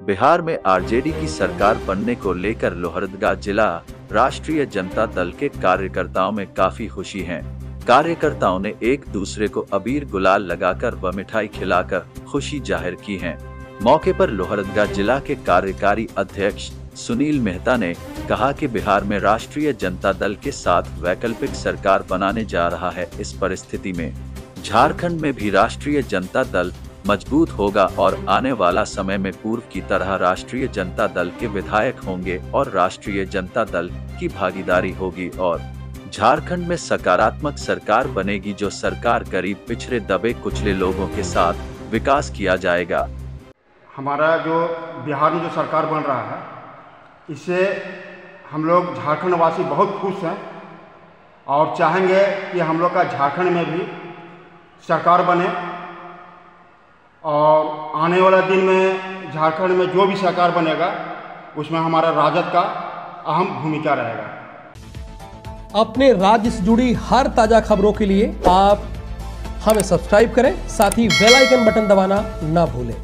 बिहार में आरजेडी की सरकार बनने को लेकर लोहरदगा जिला राष्ट्रीय जनता दल के कार्यकर्ताओं में काफ़ी खुशी है। कार्यकर्ताओं ने एक दूसरे को अबीर गुलाल लगाकर व मिठाई खिलाकर खुशी ज़ाहिर की है। मौके पर लोहरदगा जिला के कार्यकारी अध्यक्ष सुनील मेहता ने कहा कि बिहार में राष्ट्रीय जनता दल के साथ वैकल्पिक सरकार बनाने जा रहा है इस परिस्थिति में। झारखंड में भी राष्ट्रीय जनता दल मज़बूत होगा और आने वाला समय में पूर्व की तरह राष्ट्रीय जनता दल के विधायक होंगे और राष्ट्रीय जनता दल की भागीदारी होगी और झारखंड में सकारात्मक सरकार बनेगी जो सरकार गरीब पिछड़े दबे कुचले लोगों के साथ विकास किया जाएगा। हमारा जो बिहार में जो सरकार बन रहा है, इससे हम लोग झारखंड वासी बहुत खुश हैं और चाहेंगे कि हम लोग का झारखंड में भी सरकार बने। और आने वाला दिन में झारखंड में जो भी सरकार बनेगा, उसमें हमारा राजद का अहम भूमिका रहेगा। अपने राज्य से जुड़ी हर ताज़ा खबरों के लिए आप हमें सब्सक्राइब करें, साथ ही बेल आइकन बटन दबाना ना भूलें।